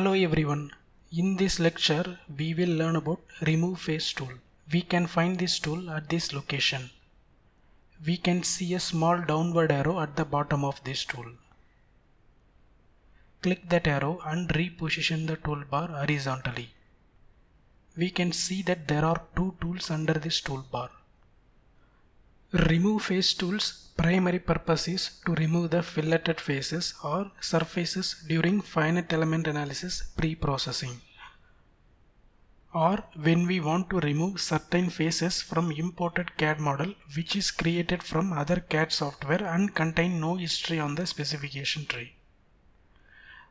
Hello everyone. In this lecture we will learn about remove face tool. We can find this tool at this location. We can see a small downward arrow at the bottom of this tool. Click that arrow and reposition the toolbar horizontally. We can see that there are two tools under this toolbar. Remove face tools primary purpose is to remove the filleted faces or surfaces during finite element analysis pre-processing or when we want to remove certain faces from imported CAD model which is created from other CAD software and contain no history on the specification tree.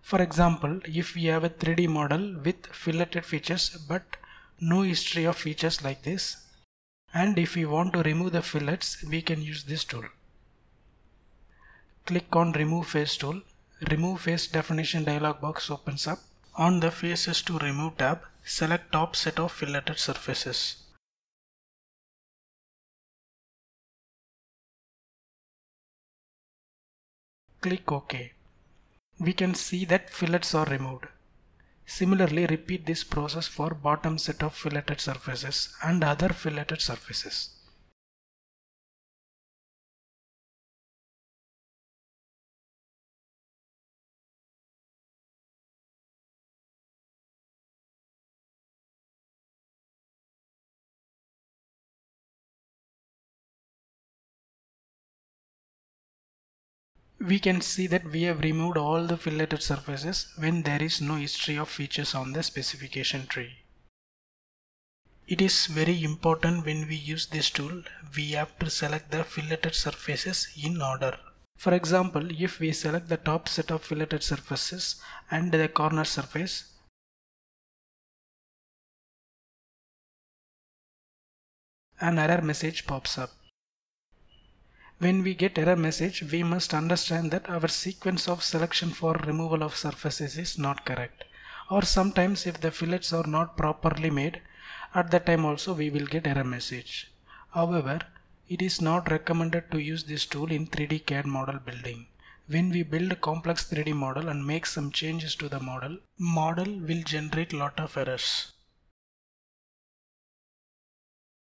For example, if we have a 3D model with filleted features but no history of features like this and if we want to remove the fillets we can use this tool. Click on remove face tool. Remove face definition dialog box opens up. On the faces to remove tab select top set of filleted surfaces. Click OK. We can see that fillets are removed. Similarly, repeat this process for bottom set of filleted surfaces and other filleted surfaces. We can see that we have removed all the filleted surfaces when there is no history of features on the specification tree. It is very important when we use this tool, we have to select the filleted surfaces in order. For example, if we select the top set of filleted surfaces and the corner surface, an error message pops up. When we get error message, we must understand that our sequence of selection for removal of surfaces is not correct. Or sometimes if the fillets are not properly made, at that time also we will get error message. However, it is not recommended to use this tool in 3D CAD model building. When we build a complex 3D model and make some changes to the model, model will generate lot of errors.